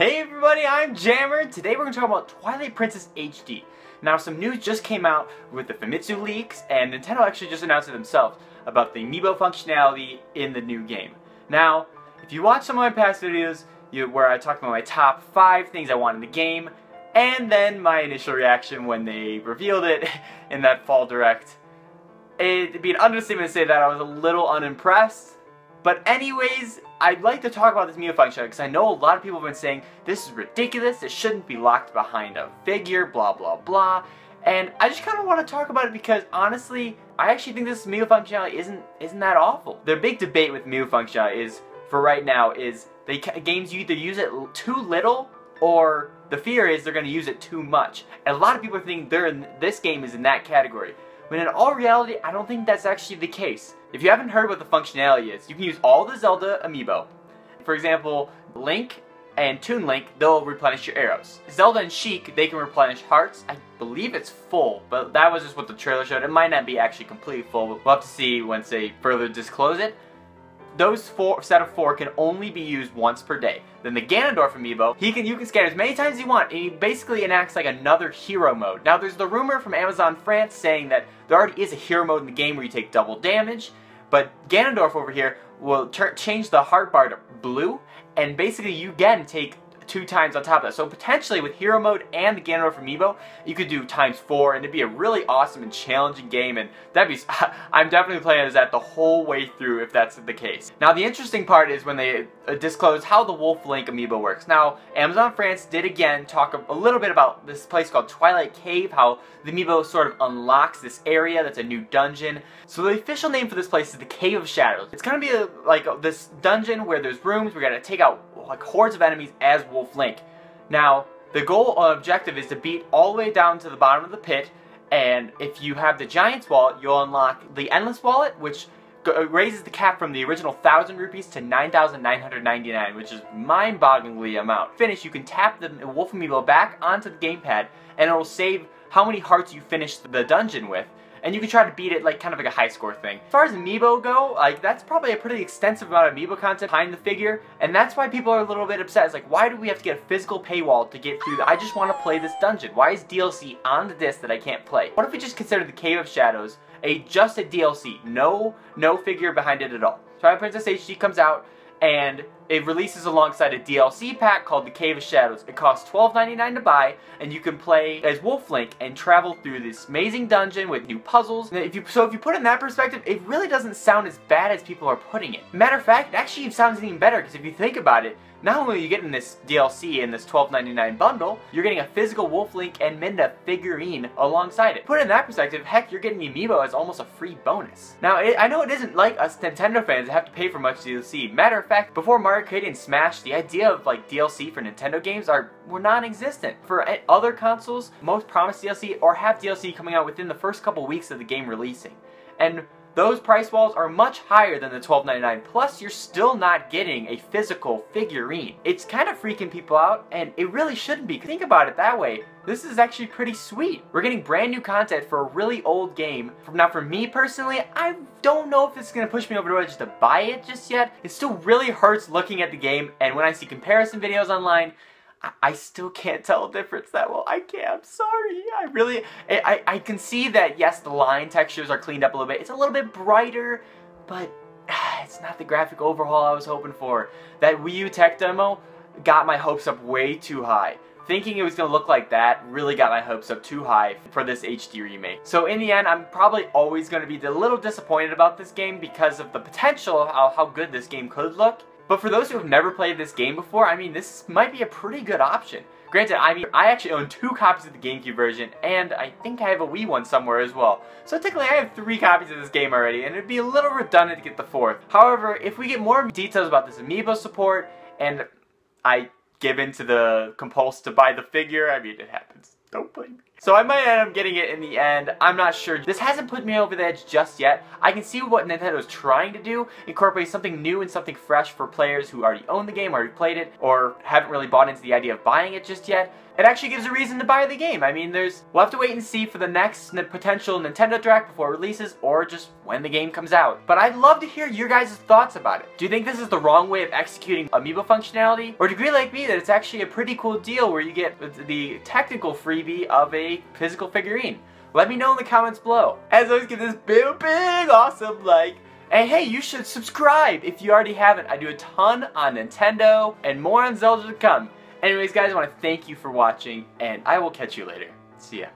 Hey everybody, I'm Jammer. Today we're going to talk about Twilight Princess HD. Now some news just came out with the Famitsu leaks and Nintendo actually just announced it themselves about the amiibo functionality in the new game. Now, if you watch some of my past videos you, where I talk about my top 5 things I want in the game, and then my initial reaction when they revealed it in that fall direct, it'd be an understatement to say that I was a little unimpressed. But anyways, I'd like to talk about this amiibo function because I know a lot of people have been saying this is ridiculous, it shouldn't be locked behind a figure, blah blah blah. And I just kind of want to talk about it because honestly, I actually think this amiibo functionality isn't isn't that awful. The big debate with amiibo functionality is for right now is they games you either use it too little or the fear is they're going to use it too much. And a lot of people they're in, this game is in that category. When in all reality, I don't think that's actually the case. If you haven't heard what the functionality is, you can use all the Zelda amiibo. For example, Link and Toon Link, they'll replenish your arrows. Zelda and Sheik, they can replenish hearts. I believe it's full, but that was just what the trailer showed. It might not be actually completely full. We'll have to see once they further disclose it those four set of four can only be used once per day. Then the Ganondorf amiibo, he can you can scan as many times as you want, and he basically enacts like another hero mode. Now there's the rumor from Amazon France saying that there already is a hero mode in the game where you take double damage, but Ganondorf over here will change the heart bar to blue, and basically you again take two times on top of that. So potentially with Hero Mode and the Ganondorf Amiibo, you could do times four and it'd be a really awesome and challenging game and that'd be, I'm definitely playing as that the whole way through if that's the case. Now the interesting part is when they uh, disclose how the Wolf Link Amiibo works. Now Amazon France did again talk a, little bit about this place called Twilight Cave, how the Amiibo sort of unlocks this area that's a new dungeon. So the official name for this place is the Cave of Shadows. It's gonna be a, like this dungeon where there's rooms, we're gonna take out like hordes of enemies as Wolf Link. Now, the goal or objective is to beat all the way down to the bottom of the pit, and if you have the Giant's Wallet, you'll unlock the Endless Wallet, which uh, raises the cap from the original 1,000 rupees to 9,999, which is mind-bogglingly amount. Finish, you can tap the Wolf Amiibo back onto the gamepad, and it'll save how many hearts you finished the dungeon with and you can try to beat it like kind of like a high score thing. As far as amiibo go, like that's probably a pretty extensive amount of amiibo content behind the figure, and that's why people are a little bit upset. It's like, why do we have to get a physical paywall to get through the, I just want to play this dungeon. Why is DLC on the disc that I can't play? What if we just consider the Cave of Shadows a just a DLC, no, no figure behind it at all? Twilight Princess HD comes out, and it releases alongside a DLC pack called The Cave of Shadows. It costs $12.99 to buy, and you can play as Wolf Link and travel through this amazing dungeon with new puzzles. If you, so if you put it in that perspective, it really doesn't sound as bad as people are putting it. Matter of fact, it actually sounds even better, because if you think about it, not only are you getting this DLC in this $12.99 bundle, you're getting a physical Wolf Link and Midna figurine alongside it. Put in that perspective, heck, you're getting amiibo as almost a free bonus. Now, it, I know it isn't like us Nintendo fans that have to pay for much DLC. Matter of fact, before Mario Kart and Smash, the idea of like DLC for Nintendo games are were non-existent. For eh, other consoles, most promise DLC or have DLC coming out within the first couple weeks of the game releasing. And those price walls are much higher than the $12.99, plus you're still not getting a physical figurine. It's kind of freaking people out, and it really shouldn't be. Think about it that way. This is actually pretty sweet. We're getting brand new content for a really old game. Now for me personally, I don't know if it's going to push me over the edge to buy it just yet. It still really hurts looking at the game, and when I see comparison videos online, I still can't tell a difference that well. I can't. I'm sorry. I really, I, I can see that, yes, the line textures are cleaned up a little bit. It's a little bit brighter, but it's not the graphic overhaul I was hoping for. That Wii U tech demo got my hopes up way too high. Thinking it was going to look like that really got my hopes up too high for this HD remake. So in the end, I'm probably always going to be a little disappointed about this game because of the potential of how good this game could look. But for those who have never played this game before, I mean, this might be a pretty good option. Granted, I mean, I actually own two copies of the GameCube version, and I think I have a Wii one somewhere as well. So technically, I have three copies of this game already, and it'd be a little redundant to get the fourth. However, if we get more details about this amiibo support, and I give in to the compulse to buy the figure, I mean, it happens. Don't blame me. So I might end up getting it in the end. I'm not sure. This hasn't put me over the edge just yet. I can see what Nintendo's trying to do, incorporate something new and something fresh for players who already own the game, already played it, or haven't really bought into the idea of buying it just yet. It actually gives a reason to buy the game. I mean, there's we'll have to wait and see for the next potential Nintendo Direct before releases, or just when the game comes out. But I'd love to hear your guys' thoughts about it. Do you think this is the wrong way of executing amiibo functionality? Or do you agree like me that it's actually a pretty cool deal where you get the technical freebie of physical figurine? Let me know in the comments below. As always, give this big, big, awesome like. And hey, you should subscribe if you already haven't. I do a ton on Nintendo and more on Zelda to come. Anyways, guys, I want to thank you for watching, and I will catch you later. See ya.